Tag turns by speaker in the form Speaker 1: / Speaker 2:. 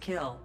Speaker 1: kill.